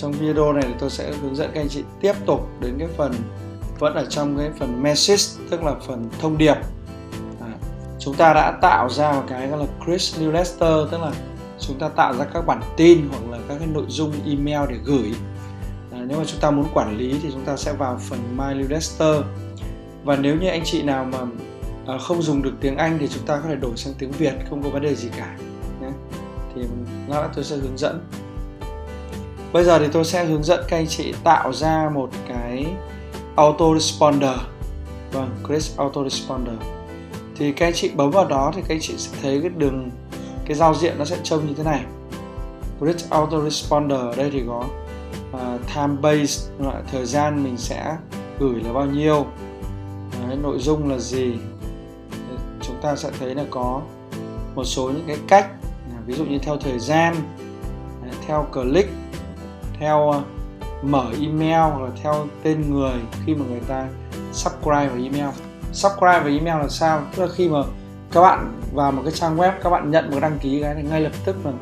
trong video này thì tôi sẽ hướng dẫn các anh chị tiếp tục đến cái phần vẫn ở trong cái phần message tức là phần thông điệp. À, chúng ta đã tạo ra một cái gọi là Chris Newsletter tức là chúng ta tạo ra các bản tin hoặc là các cái nội dung email để gửi. À, nếu mà chúng ta muốn quản lý thì chúng ta sẽ vào phần My Newsletter. Và nếu như anh chị nào mà à, không dùng được tiếng Anh thì chúng ta có thể đổi sang tiếng Việt không có vấn đề gì cả nhé. thì lát tôi sẽ hướng dẫn bây giờ thì tôi sẽ hướng dẫn các anh chị tạo ra một cái autoresponder. Vâng Chris autoresponder. Thì các anh chị bấm vào đó thì các anh chị sẽ thấy cái đường cái giao diện nó sẽ trông như thế này. Chris autoresponder ở đây thì có uh, time based loại thời gian mình sẽ gửi là bao nhiêu. Đấy, nội dung là gì? Chúng ta sẽ thấy là có một số những cái cách. Ví dụ như theo thời gian theo click theo ờ, mở email hoặc là theo tên người khi mà người ta subscribe vào email. Subscribe vào email là sao? Tức là khi mà các bạn vào một cái trang web, các bạn nhận một đăng ký cái thì ngay lập tức là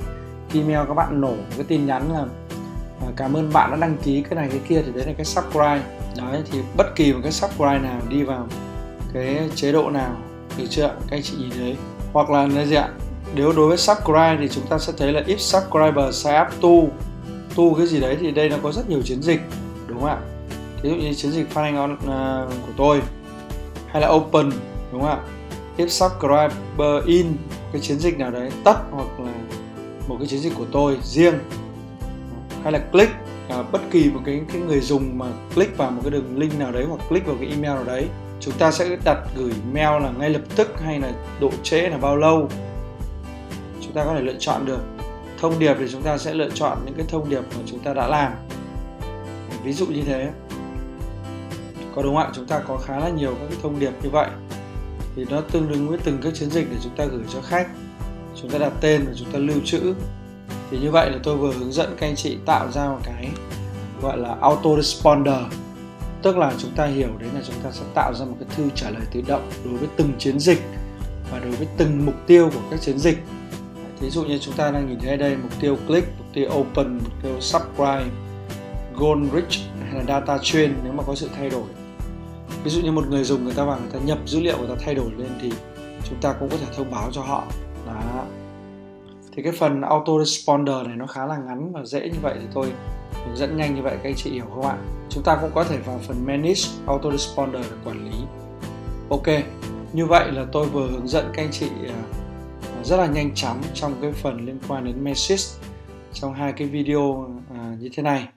email các bạn nổ một cái tin nhắn là à, cảm ơn bạn đã đăng ký cái này, cái kia, thì đấy là cái subscribe. Đấy, thì bất kỳ một cái subscribe nào đi vào cái chế độ nào được chưa các anh chị nhìn thấy. Hoặc là là gì ạ? Nếu đối với subscribe thì chúng ta sẽ thấy là if subscriber sign up to thu cái gì đấy thì đây nó có rất nhiều chiến dịch đúng không ạ? Ví dụ như chiến dịch fan on uh, của tôi hay là open đúng không ạ? If subscriber in cái chiến dịch nào đấy tắt hoặc là một cái chiến dịch của tôi riêng. Hay là click uh, bất kỳ một cái cái người dùng mà click vào một cái đường link nào đấy hoặc click vào cái email nào đấy chúng ta sẽ đặt gửi mail là ngay lập tức hay là độ trễ là bao lâu chúng ta có thể lựa chọn được thông điệp thì chúng ta sẽ lựa chọn những cái thông điệp mà chúng ta đã làm. Ví dụ như thế. Có đúng không ạ? Chúng ta có khá là nhiều các cái thông điệp như vậy. Thì nó tương đương với từng các chiến dịch để chúng ta gửi cho khách. Chúng ta đặt tên và chúng ta lưu trữ. Thì như vậy là tôi vừa hướng dẫn các anh chị tạo ra một cái gọi là auto responder tức là chúng ta hiểu đấy là chúng ta sẽ tạo ra một cái thư trả lời tự động đối với từng chiến dịch và đối với từng mục tiêu của các chiến dịch. Ví dụ như chúng ta đang nhìn thấy đây mục tiêu click, mục tiêu open, mục tiêu subscribe, goal reach hay là data train nếu mà có sự thay đổi. Ví dụ như một người dùng người ta vào người ta nhập dữ liệu người ta thay đổi lên thì chúng ta cũng có thể thông báo cho họ. Đó. Thì cái phần autoresponder này nó khá là ngắn và dễ như vậy thì tôi hướng dẫn nhanh như vậy các anh chị hiểu không ạ? Chúng ta cũng có thể vào phần manage autoresponder để quản lý. Ok, như vậy là tôi vừa hướng dẫn các anh chị à, rất là nhanh chóng trong cái phần liên quan đến message trong hai cái video à, như thế này.